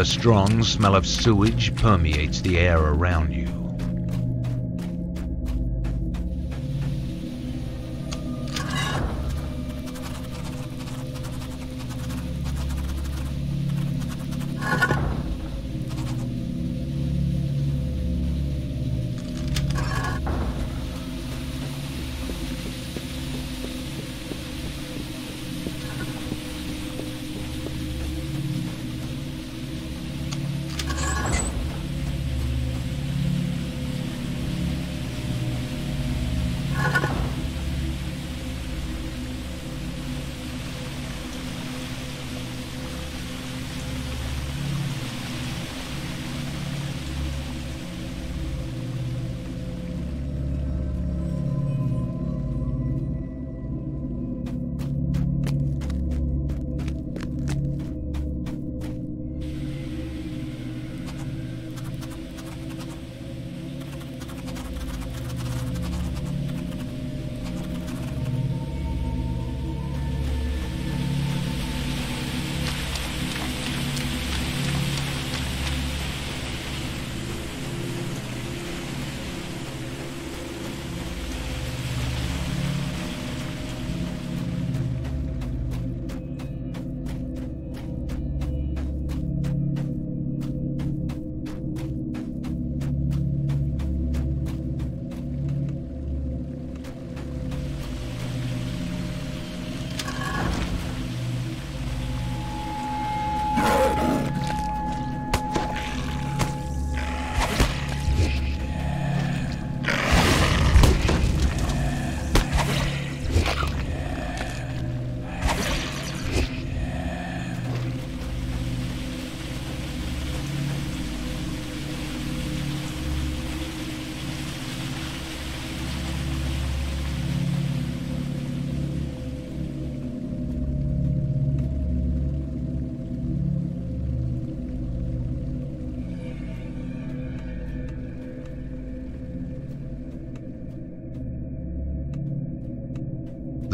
The strong smell of sewage permeates the air around you.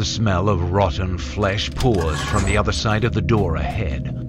Smell of rotten flesh pours from the other side of the door ahead.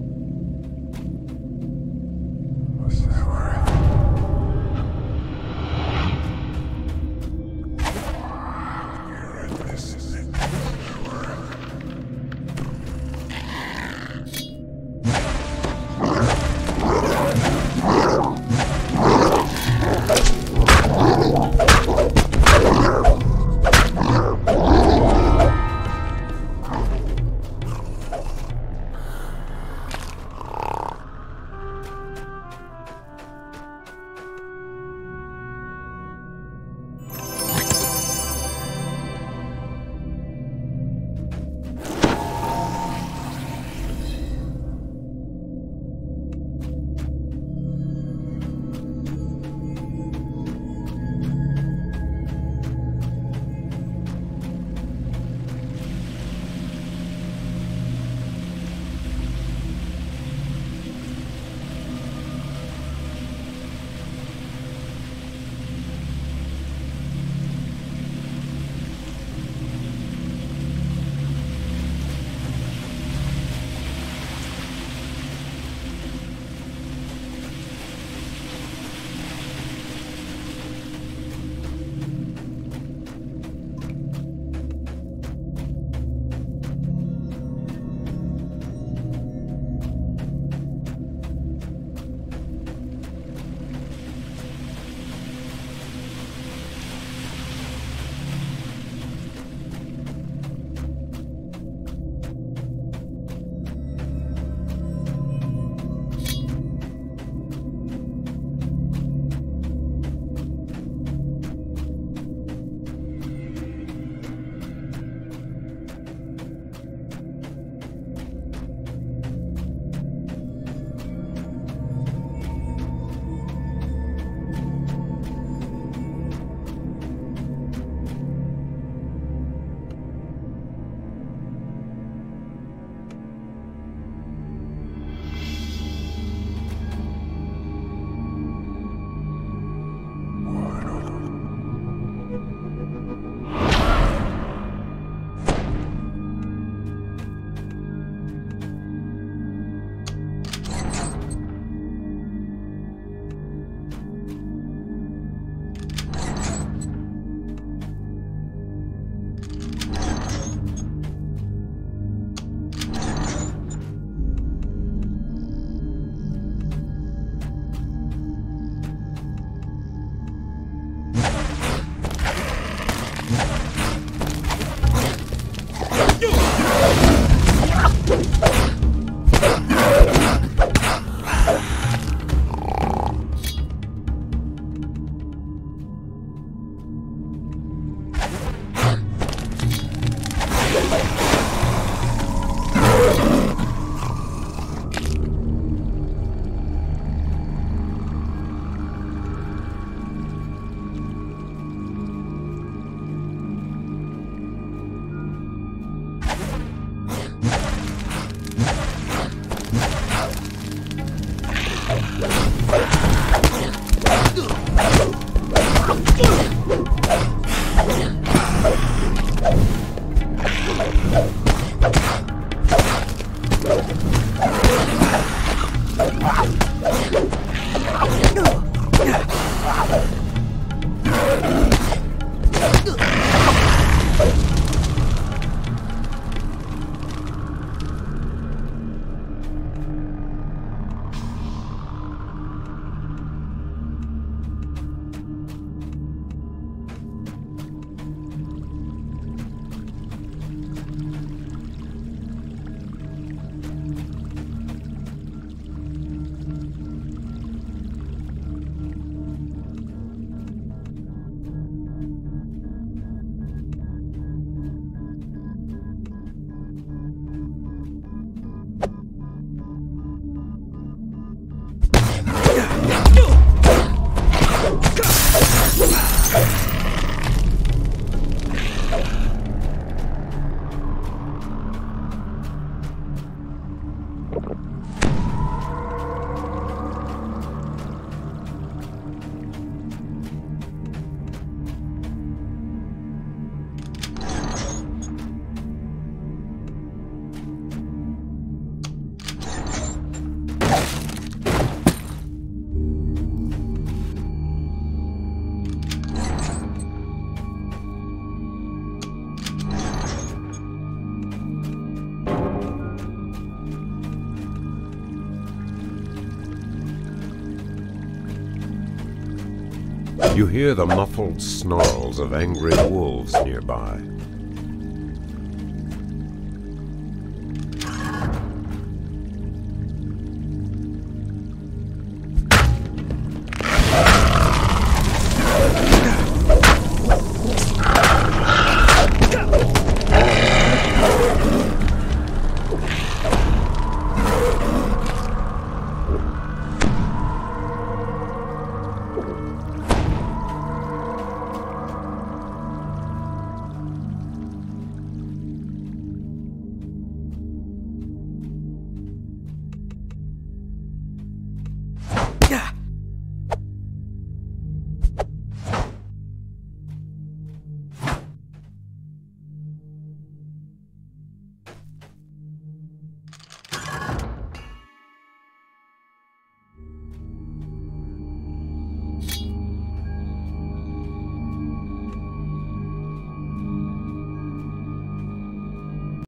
You hear the muffled snarls of angry wolves nearby.